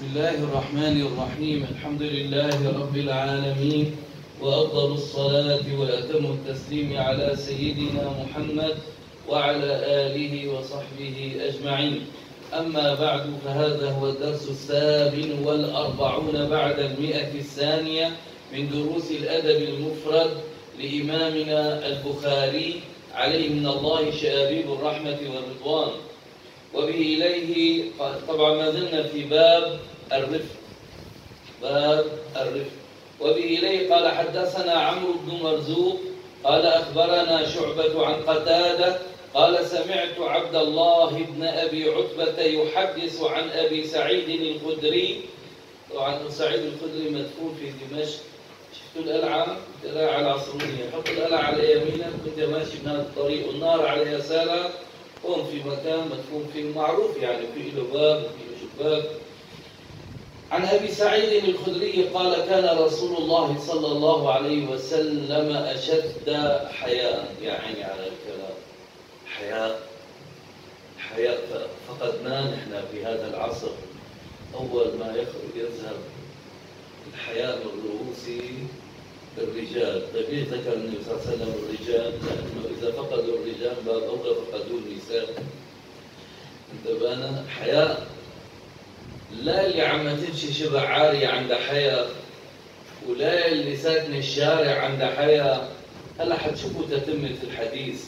بسم الله الرحمن الرحيم. الحمد لله رب العالمين. وأفضل الصلاة وأتم التسليم على سيدنا محمد وعلى آله وصحبه أجمعين. أما بعد فهذا هو الدرس السابع والأربعون بعد المئة الثانية من دروس الأدب المفرد لإمامنا البخاري عليه من الله شآبيب الرحمة والرضوان. وبه إليه طبعا ما زلنا في باب الرفق باب الرفق وبه إليه قال حدثنا عمرو بن مرزوق قال أخبرنا شعبة عن قتادة قال سمعت عبد الله بن أبي عتبة يحدث عن أبي سعيد الخدري. طبعا سعيد الخدري مدفون في دمشق. شفتوا القلعة؟ القلعة العصرية حط القلعة على يمينك وانت ماشي بهذا الطريق. والنار على يسارك. هون في مكان مدفون فيه معروف يعني في له باب في شباك. عن أبي سعيد الخدري قال كان رسول الله صلى الله عليه وسلم أشد حياء. يعني على الكلام. حياء. حياء. فقدناه نحن في هذا العصر. أول ما يخرج يذهب الحياء من رؤوس الرجال. طيب ليه ذكر النبي صلى الله عليه وسلم الرجال. لأنه إذا فقدوا الرجال باب اولى فقدوا النساء انتبهنا حياء. لا اللي عم تمشي شبه عارية عندها حياء ولا اللي ساكنة الشارع عندها حياء هلا حتشوفوا تتمة الحديث.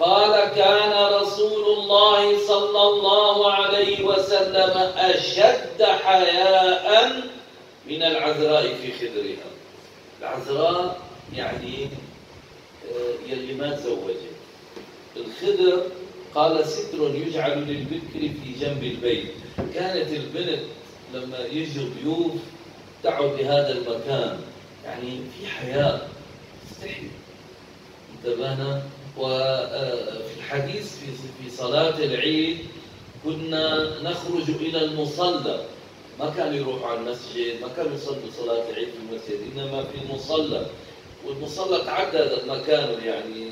قال كان رسول الله صلى الله عليه وسلم أشد حياء من العذراء في خدرها. العذراء يعني يلي ما تزوجت. الخدر قال ستر يجعل للبكر في جنب البيت. كانت البنت لما يجوا ضيوف تعوا بهذا المكان. يعني في حياء تستحي. انتبهنا؟ وفي الحديث في في صلاة العيد كنا نخرج إلى المصلى. ما كانوا يروحوا على المسجد ما كانوا يصلوا صلاة العيد في المسجد إنما في المصلى. والمصلى تعدد مكانه يعني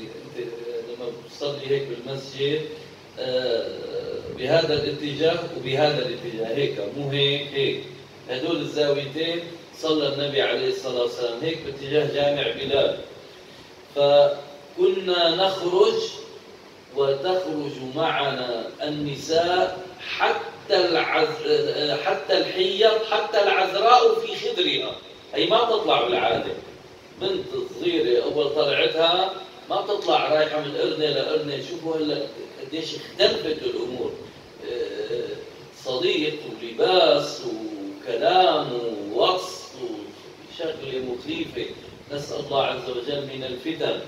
بتصلي هيك بالمسجد بهذا الاتجاه وبهذا الاتجاه هيك مو هيك هيك. هدول الزاويتين صلى النبي عليه الصلاة والسلام هيك باتجاه جامع بلال. فكنا نخرج وتخرج معنا النساء حتى العز... حتى الحيض حتى العذراء في خدرها هي ما تطلع بالعادة. بنت صغيره أول طلعتها ما بتطلع رايحة من قرنه لقرنه شوفوا هلا قديش اختلفت الأمور. صديق ولباس وكلام ووصف وشغلة مخيفة. نسال الله عز وجل من الفتن.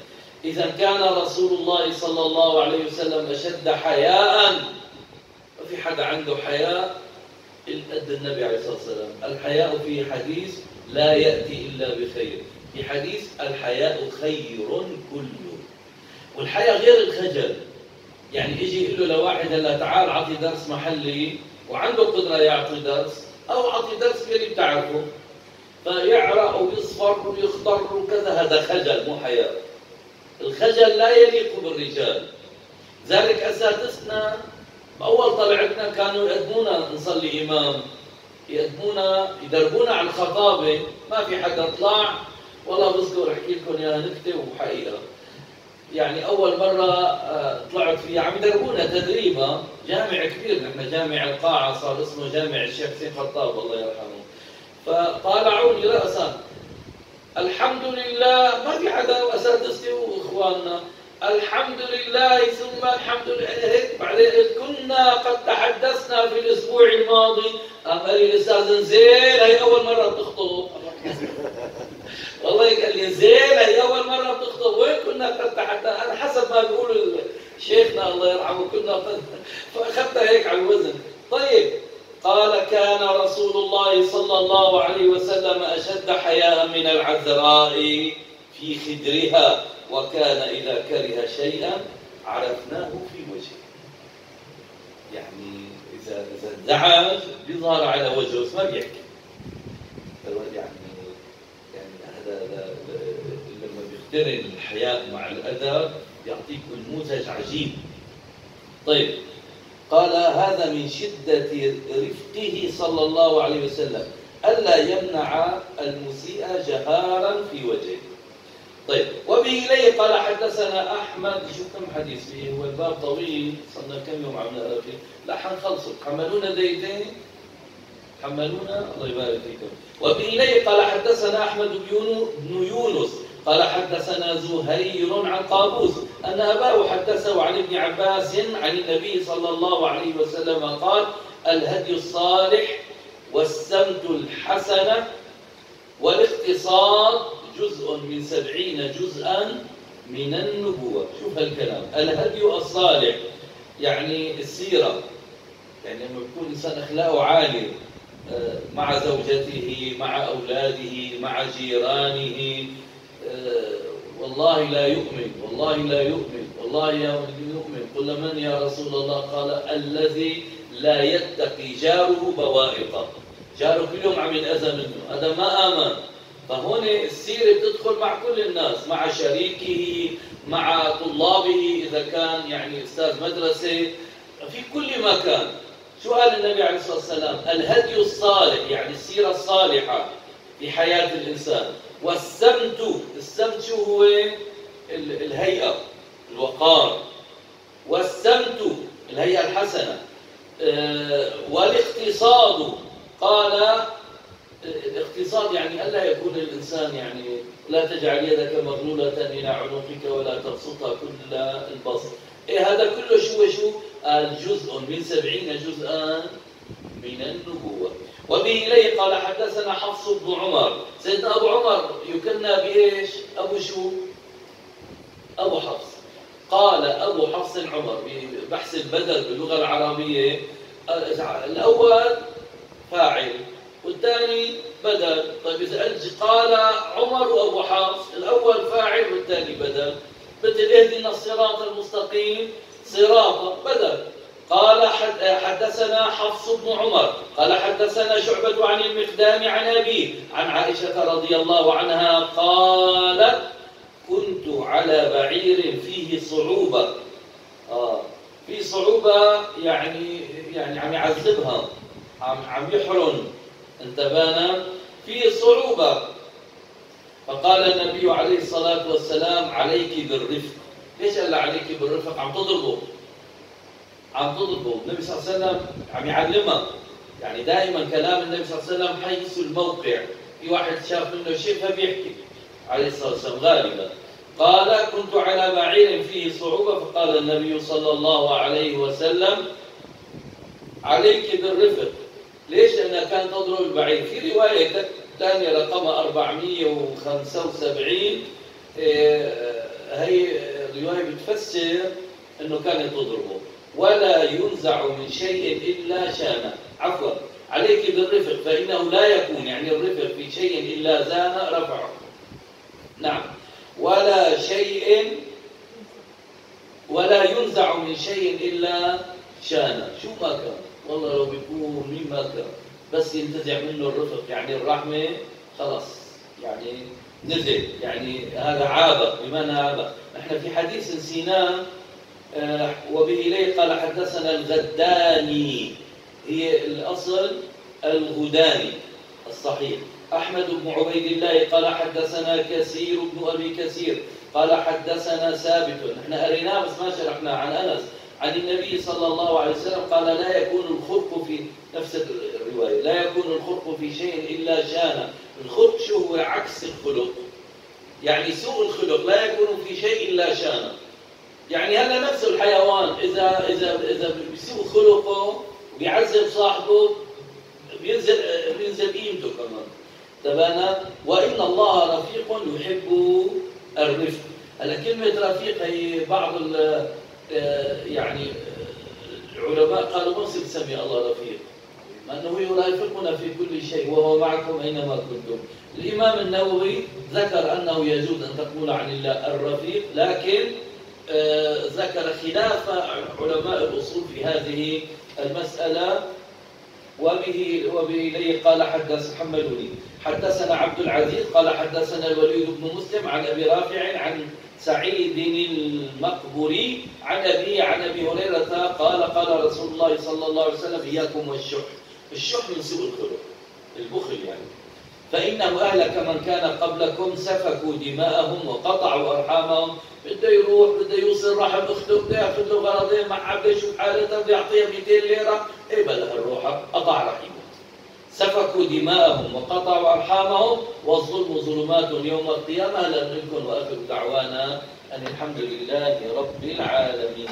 إذا كان رسول الله صلى الله عليه وسلم أشد حياء ما في حدا عنده حياء قد النبي عليه الصلاة والسلام. الحياء في حديث لا يأتي إلا بخير. في حديث الحياء خير كله. والحياء غير الخجل. يعني يجي يقول له لواحد هلا تعال اعطي درس محلي وعنده قدرة يعطي درس أو اعطي درس اللي بتعرفه. فيعرق ويصفر ويخضر وكذا هذا خجل مو حياء الخجل لا يليق بالرجال. ذلك اساتذتنا بأول طلعتنا كانوا يقدمونا نصلي إمام يقدمونا يدربونا على الخطابة. ما في حدا طلع والله بذكر احكي لكم اياها نكتة وحقيقة. يعني أول مرة طلعت فيها عم يدربونا تدريبا جامع كبير نحن جامع القاعة صار اسمه جامع الشيخ حسين خطاب الله يرحمه. فطالعوني راسا الحمد لله ما في حدا اساتذتي واخواننا الحمد لله ثم الحمد لله. هيك بعدين كنا قد تحدثنا في الأسبوع الماضي. قال لي الاستاذ زين هي أول مرة بتخطب والله قال لي زين هي اول مره بتخطب وين كنا قد تحدثنا أنا حسب ما بيقول شيخنا الله يرحمه كنا فاخذتها هيك على الوزن. طيب قال كان رسول الله صلى الله عليه وسلم أشد حياء من العذراء في خدرها وكان إذا كره شيئا عرفناه في وجهه. يعني إذا إذا انزعج بيظهر على وجهه بس ما بيحكي. يعني يعني هذا لما بيقترن الحياء مع الأدب يعطيك نموذج عجيب. طيب. قال هذا من شدة رفقه صلى الله عليه وسلم ألا يمنع المسيء جهارا في وجهه. طيب. وبه إليه قال حدثنا أحمد. شو كم حديث فيه هو الباب طويل صرنا كم يوم عم نقرأ فيه. لا حنخلصه حملونا دقيقتين. حملونا. الله يبارك فيكم. وبه إليه قال حدثنا أحمد بن يونس. قال حدثنا زهير عن قابوس أن أباه حدثه عن ابن عباس عن النبي صلى الله عليه وسلم قال الهدي الصالح والسمت الحسنة والاقتصاد جزء من سبعين جزءا من النبوة. شوف الكلام. الهدي الصالح يعني السيرة. يعني لما يكون إنسان أخلاقه عالية آه، مع زوجته مع أولاده مع جيرانه والله لا يؤمن والله لا يؤمن والله يا يؤمن. قل من يا رسول الله؟ قال الذي لا يتقي جاره بوائقه. جاره كل يوم عم ينأذى منه. هذا ما آمن. فهون السيرة بتدخل مع كل الناس مع شريكه مع طلابه إذا كان يعني أستاذ مدرسة. في كل مكان. شو قال النبي عليه الصلاة والسلام؟ الهدي الصالح يعني السيرة الصالحة في حياة الإنسان. والسمت السمت شو هو الهيئة الوقار. والسمت الهيئة الحسنة. آه، والاقتصاد قال الاقتصاد يعني ألا يكون الإنسان يعني لا تجعل يدك مغلولة إلى عنقك ولا تبسطها كل البسط. إيه هذا كله شو شو؟ الجزء من سبعين جزءا من النبوة. وبه إليه قال حدثنا حفص بن عمر. سيدنا أبو عمر يكنى بإيش؟ أبو شو؟ أبو حفص. قال أبو حفص عمر ببحث البدل باللغة العربية الأول فاعل والثاني بدل. طيب إذا قال عمر وأبو حفص الأول فاعل والثاني بدل. مثل اهدنا الصراط المستقيم صراطا بدل. قال حدثنا حفص بن عمر قال حدثنا شعبة عن المقدام عن أبيه عن عائشة رضي الله عنها قالت كنت على بعير فيه صعوبة. آه في صعوبة يعني يعني عم يعذبها عم عم يحرن انتبهنا؟ في صعوبة. فقال النبي عليه الصلاة والسلام عليك بالرفق. ليش قال عليك بالرفق؟ عم تضربه. عم تضربه النبي صلى الله عليه وسلم عم يعلمها يعني دائما كلام النبي صلى الله عليه وسلم حيث الموقع. في واحد شاف منه شيء فبيحكي. عليه الصلاة والسلام غالبا. قال كنت على بعير فيه صعوبة. فقال النبي صلى الله عليه وسلم عليك بالرفق. ليش؟ لأنها كانت تضرب البعير. في رواية ثانية رقمها 475 آه، هي الرواية بتفسر أنه كانت تضربه ولا ينزع من شيء إلا شانه عفوا. عليك بالرفق فإنه لا يكون يعني الرفق في شيء إلا زان رفعه. نعم. ولا شيء ولا ينزع من شيء إلا شانه شو ما كان. والله لو بيكون مين ما كان. بس ينتزع منه الرفق يعني الرحمة خلص يعني نزل. يعني هذا عابق. بمعنى عابق. نحن في حديث نسيناه وبه إليه قال حدثنا الغداني. هي الأصل الغداني الصحيح. أحمد بن عبيد الله قال حدثنا كثير بن أبي كثير قال حدثنا ثابت. نحن قريناه بس ما شرحناه. عن أنس عن النبي صلى الله عليه وسلم قال لا يكون الخلق في نفس الرواية. لا يكون الخلق في شيء إلا شان. الخلق شو هو عكس الخلق. يعني سوء الخلق. لا يكون في شيء إلا شان. يعني هلا نفس الحيوان. إذا إذا إذا بسوء خلقه بيعذب صاحبه بينزل بينزل قيمته كمان. تبانا وإن الله رفيق يحب الرفق. هلا كلمة رفيق هي بعض آه، يعني العلماء قالوا ما تسمي الله رفيق. أنه يرافقنا في كل شيء وهو معكم أينما كنتم. الإمام النووي ذكر أنه يجوز أن تقول عن الله الرفيق لكن آه، ذكر خلاف علماء الأصول في هذه المسألة وبه وبه إليه قال حدث حملوني حدثنا عبد العزيز قال حدثنا الوليد بن مسلم عن أبي رافع عن سعيد المقبري عن أبي عن أبي هريرة قال قال رسول الله صلى الله عليه وسلم إياكم والشح الشح من سوء الخلق البخل يعني. فإنه أهلك من كان قبلكم سفكوا دماءهم وقطعوا أرحامهم. بده يروح بده يوصل رحم أخته بده يأخذ له غرضين ما يشوف حالتها بده يعطيها 200 ليرة. إيه بلا الروحة قطع رحمه. سفكوا دماءهم وقطعوا أرحامهم. والظلم ظلمات يوم القيامة. لم منكم وآخر دعوانا أن الحمد لله رب العالمين.